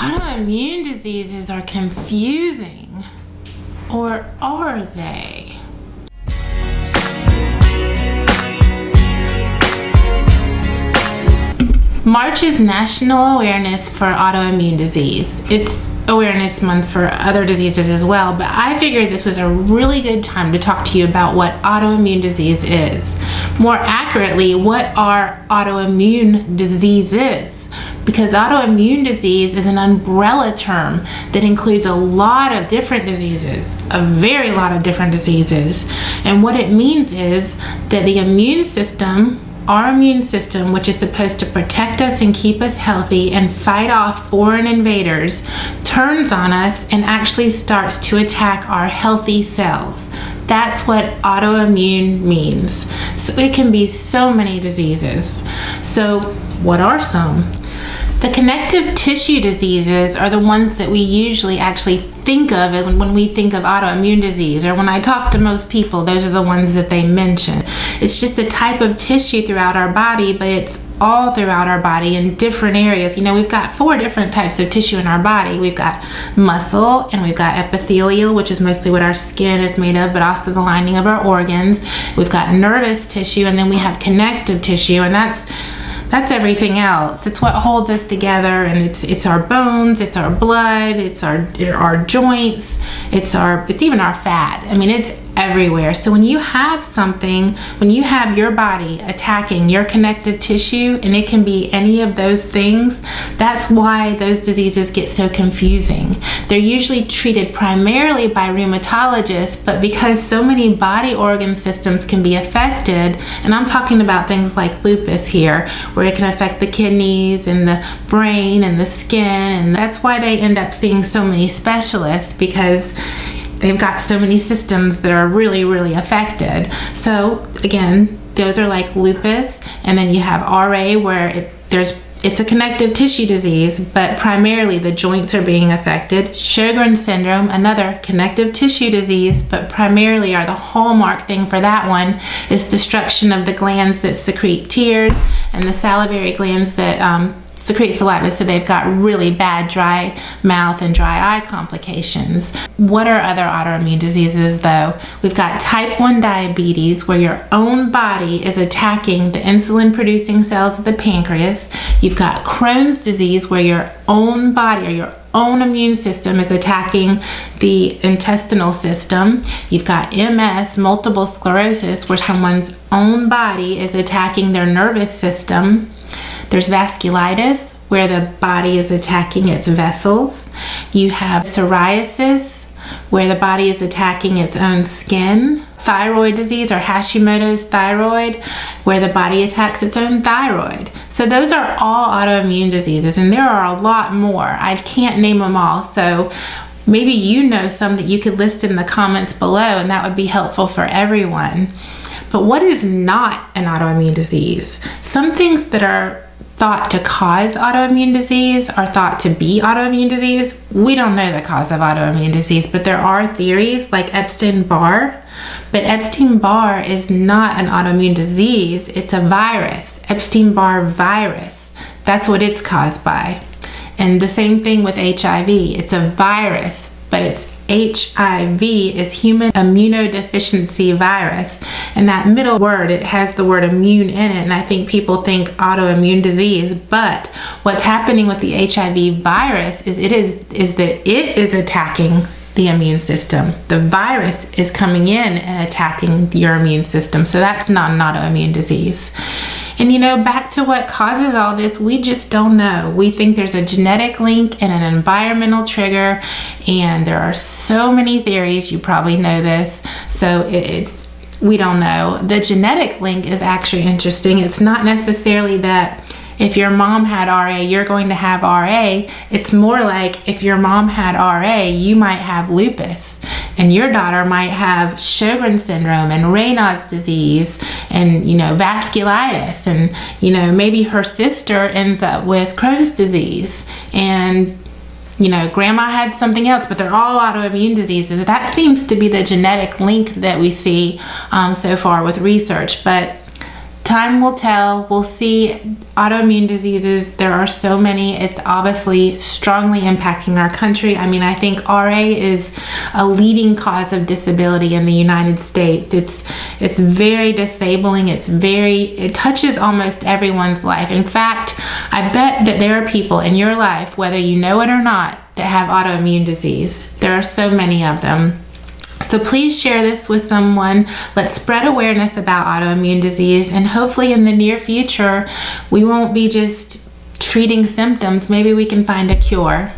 Autoimmune diseases are confusing, or are they? March is National Awareness for Autoimmune Disease. It's Awareness Month for other diseases as well, but I figured this was a really good time to talk to you about what autoimmune disease is. More accurately, what are autoimmune diseases? Because autoimmune disease is an umbrella term that includes a lot of different diseases, a very lot of different diseases. And what it means is that the immune system, our immune system, which is supposed to protect us and keep us healthy and fight off foreign invaders, turns on us and actually starts to attack our healthy cells. That's what autoimmune means. So it can be so many diseases. So, what are some? The connective tissue diseases are the ones that we usually actually think of when we think of autoimmune disease, or when I talk to most people, those are the ones that they mention. It's just a type of tissue throughout our body, but it's all throughout our body in different areas. You know, we've got four different types of tissue in our body. We've got muscle, and we've got epithelial, which is mostly what our skin is made of, but also the lining of our organs. We've got nervous tissue, and then we have connective tissue, and that's that's everything else. It's what holds us together and it's it's our bones, it's our blood, it's our our joints, it's our it's even our fat. I mean, it's everywhere. So when you have something, when you have your body attacking your connective tissue, and it can be any of those things, that's why those diseases get so confusing. They're usually treated primarily by rheumatologists, but because so many body organ systems can be affected, and I'm talking about things like lupus here, where it can affect the kidneys and the brain and the skin, and that's why they end up seeing so many specialists because they've got so many systems that are really, really affected. So again, those are like lupus, and then you have RA where it, there's it's a connective tissue disease, but primarily the joints are being affected. Sjogren's syndrome, another connective tissue disease, but primarily are the hallmark thing for that one is destruction of the glands that secrete tears and the salivary glands that um, secrete saliva, so they've got really bad dry mouth and dry eye complications. What are other autoimmune diseases though? We've got type 1 diabetes, where your own body is attacking the insulin producing cells of the pancreas. You've got Crohn's disease, where your own body or your own immune system is attacking the intestinal system. You've got MS, multiple sclerosis, where someone's own body is attacking their nervous system. There's vasculitis, where the body is attacking its vessels. You have psoriasis, where the body is attacking its own skin. Thyroid disease or Hashimoto's thyroid, where the body attacks its own thyroid. So, those are all autoimmune diseases, and there are a lot more. I can't name them all. So, maybe you know some that you could list in the comments below, and that would be helpful for everyone. But what is not an autoimmune disease? Some things that are thought to cause autoimmune disease are thought to be autoimmune disease. We don't know the cause of autoimmune disease, but there are theories like Epstein Barr. But Epstein Barr is not an autoimmune disease, it's a virus. Epstein Barr virus. That's what it's caused by. And the same thing with HIV. It's a virus, but it's HIV is human immunodeficiency virus. And that middle word, it has the word immune in it. And I think people think autoimmune disease. But what's happening with the HIV virus is it is is that it is attacking the immune system. The virus is coming in and attacking your immune system. So that's not an autoimmune disease. And you know, back to what causes all this, we just don't know. We think there's a genetic link and an environmental trigger, and there are so many theories. You probably know this. So it's we don't know. The genetic link is actually interesting. It's not necessarily that if your mom had RA, you're going to have RA. It's more like if your mom had RA, you might have lupus, and your daughter might have Sjogren's syndrome and Raynaud's disease and, you know, vasculitis. And, you know, maybe her sister ends up with Crohn's disease. And, you know, grandma had something else, but they're all autoimmune diseases. That seems to be the genetic link that we see um, so far with research. But time will tell. We'll see autoimmune diseases. There are so many. It's obviously strongly impacting our country. I mean, I think RA is a leading cause of disability in the United States. It's it's very disabling. It's very it touches almost everyone's life. In fact, I bet that there are people in your life, whether you know it or not, that have autoimmune disease. There are so many of them. So please share this with someone. Let's spread awareness about autoimmune disease and hopefully in the near future we won't be just treating symptoms. Maybe we can find a cure.